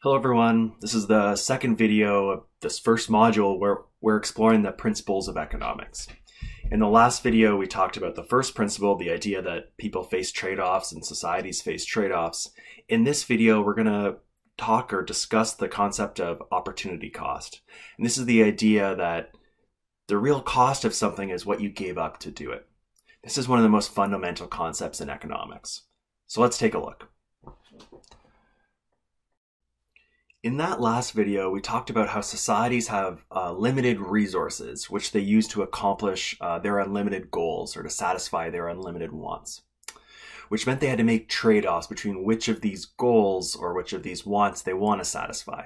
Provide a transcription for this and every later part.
Hello everyone, this is the second video of this first module where we're exploring the principles of economics. In the last video, we talked about the first principle, the idea that people face trade-offs and societies face trade-offs. In this video, we're going to talk or discuss the concept of opportunity cost. And this is the idea that the real cost of something is what you gave up to do it. This is one of the most fundamental concepts in economics. So let's take a look. In that last video, we talked about how societies have uh, limited resources, which they use to accomplish uh, their unlimited goals or to satisfy their unlimited wants, which meant they had to make trade offs between which of these goals or which of these wants they want to satisfy.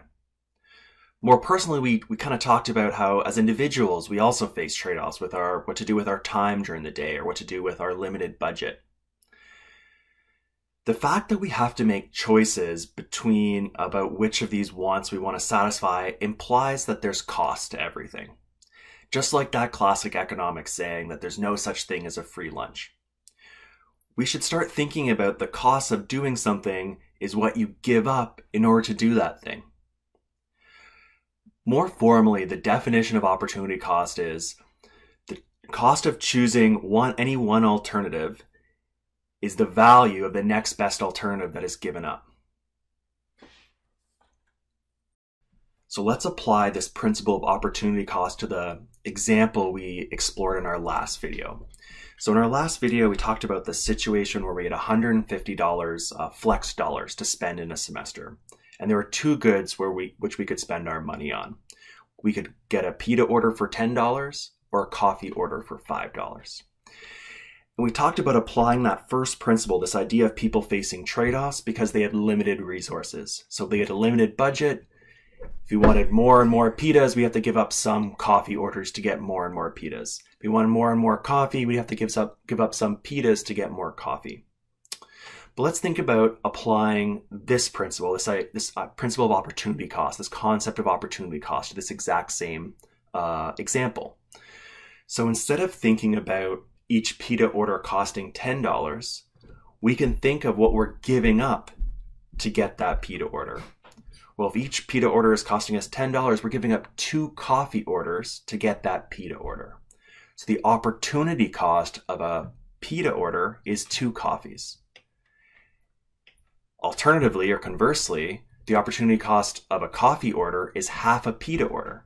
More personally, we, we kind of talked about how as individuals, we also face trade offs with our what to do with our time during the day or what to do with our limited budget the fact that we have to make choices between about which of these wants we want to satisfy implies that there's cost to everything. Just like that classic economics saying that there's no such thing as a free lunch. We should start thinking about the cost of doing something is what you give up in order to do that thing. More formally, the definition of opportunity cost is the cost of choosing one any one alternative is the value of the next best alternative that is given up. So let's apply this principle of opportunity cost to the example we explored in our last video. So in our last video, we talked about the situation where we had $150 uh, flex dollars to spend in a semester. And there were two goods where we, which we could spend our money on. We could get a pita order for $10 or a coffee order for $5. And we talked about applying that first principle, this idea of people facing trade offs because they had limited resources. So they had a limited budget. If we wanted more and more pitas, we have to give up some coffee orders to get more and more pitas. If we wanted more and more coffee, we have to give up, give up some pitas to get more coffee. But let's think about applying this principle, this, this uh, principle of opportunity cost, this concept of opportunity cost to this exact same uh, example. So instead of thinking about each pita order costing $10, we can think of what we're giving up to get that pita order. Well, if each pita order is costing us $10, we're giving up two coffee orders to get that pita order. So the opportunity cost of a pita order is two coffees. Alternatively, or conversely, the opportunity cost of a coffee order is half a pita order.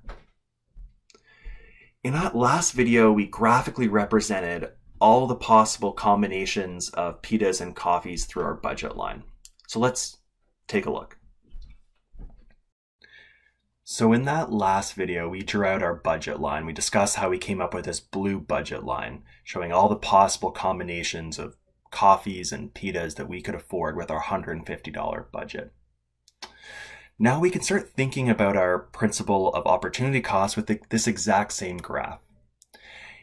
In that last video, we graphically represented all the possible combinations of pitas and coffees through our budget line. So let's take a look. So in that last video, we drew out our budget line. We discussed how we came up with this blue budget line, showing all the possible combinations of coffees and pitas that we could afford with our $150 budget. Now we can start thinking about our principle of opportunity cost with the, this exact same graph.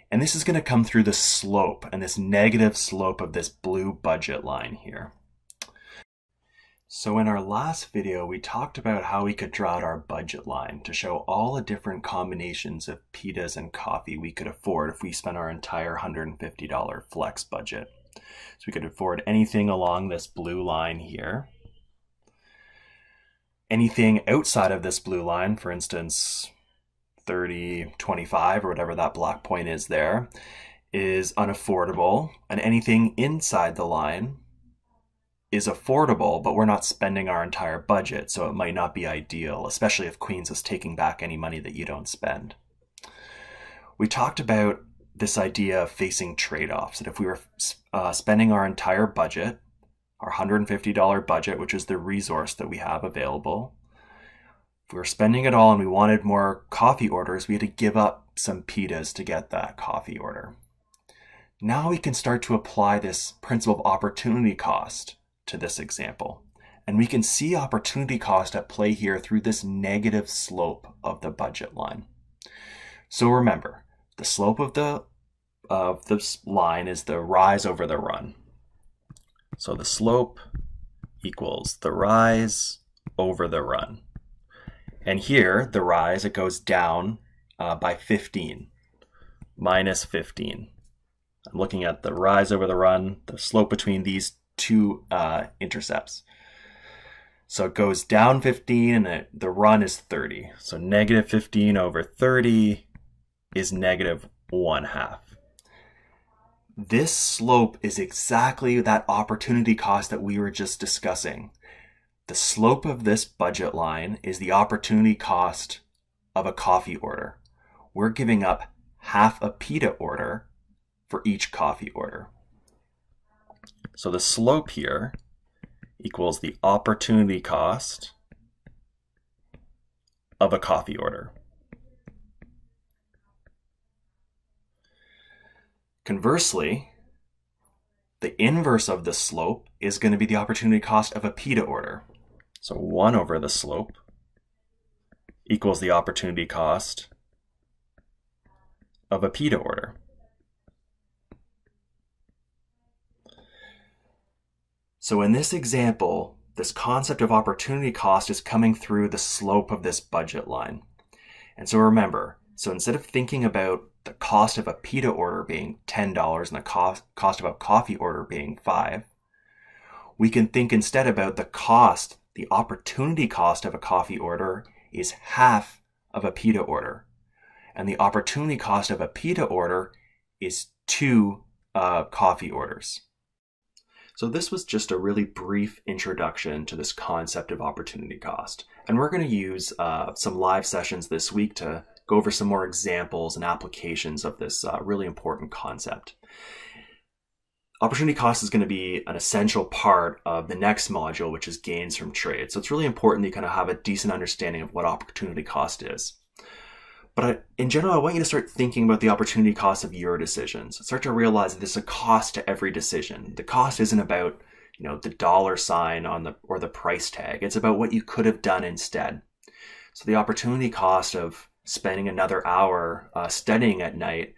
And this is going to come through the slope and this negative slope of this blue budget line here. So in our last video, we talked about how we could draw out our budget line to show all the different combinations of pitas and coffee we could afford if we spent our entire $150 flex budget. So we could afford anything along this blue line here anything outside of this blue line, for instance, 30, 25, or whatever that black point is there, is unaffordable. And anything inside the line is affordable, but we're not spending our entire budget, so it might not be ideal, especially if Queens is taking back any money that you don't spend. We talked about this idea of facing trade offs, that if we were uh, spending our entire budget our $150 budget, which is the resource that we have available. If we were spending it all and we wanted more coffee orders, we had to give up some pitas to get that coffee order. Now we can start to apply this principle of opportunity cost to this example. And we can see opportunity cost at play here through this negative slope of the budget line. So remember, the slope of the of this line is the rise over the run. So the slope equals the rise over the run. And here, the rise, it goes down uh, by 15, minus 15. I'm looking at the rise over the run, the slope between these two uh, intercepts. So it goes down 15 and it, the run is 30. So negative 15 over 30 is negative 1 half. This slope is exactly that opportunity cost that we were just discussing. The slope of this budget line is the opportunity cost of a coffee order. We're giving up half a pita order for each coffee order. So the slope here equals the opportunity cost of a coffee order. Conversely, the inverse of the slope is going to be the opportunity cost of a pita order. So 1 over the slope equals the opportunity cost of a pita order. So in this example, this concept of opportunity cost is coming through the slope of this budget line. And so remember, so instead of thinking about the cost of a pita order being $10 and the cost, cost of a coffee order being 5 we can think instead about the cost, the opportunity cost of a coffee order is half of a pita order. And the opportunity cost of a pita order is two uh, coffee orders. So this was just a really brief introduction to this concept of opportunity cost. And we're going to use uh, some live sessions this week to go over some more examples and applications of this uh, really important concept. Opportunity cost is going to be an essential part of the next module, which is gains from trade. So it's really important that you kind of have a decent understanding of what opportunity cost is. But in general, I want you to start thinking about the opportunity cost of your decisions. Start to realize that there's a cost to every decision. The cost isn't about, you know, the dollar sign on the or the price tag. It's about what you could have done instead. So the opportunity cost of spending another hour uh, studying at night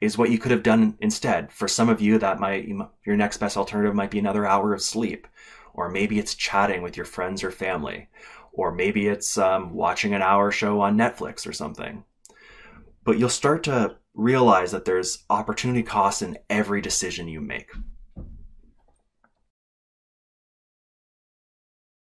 is what you could have done instead. For some of you, that might your next best alternative might be another hour of sleep, or maybe it's chatting with your friends or family, or maybe it's um, watching an hour show on Netflix or something but you'll start to realize that there's opportunity costs in every decision you make.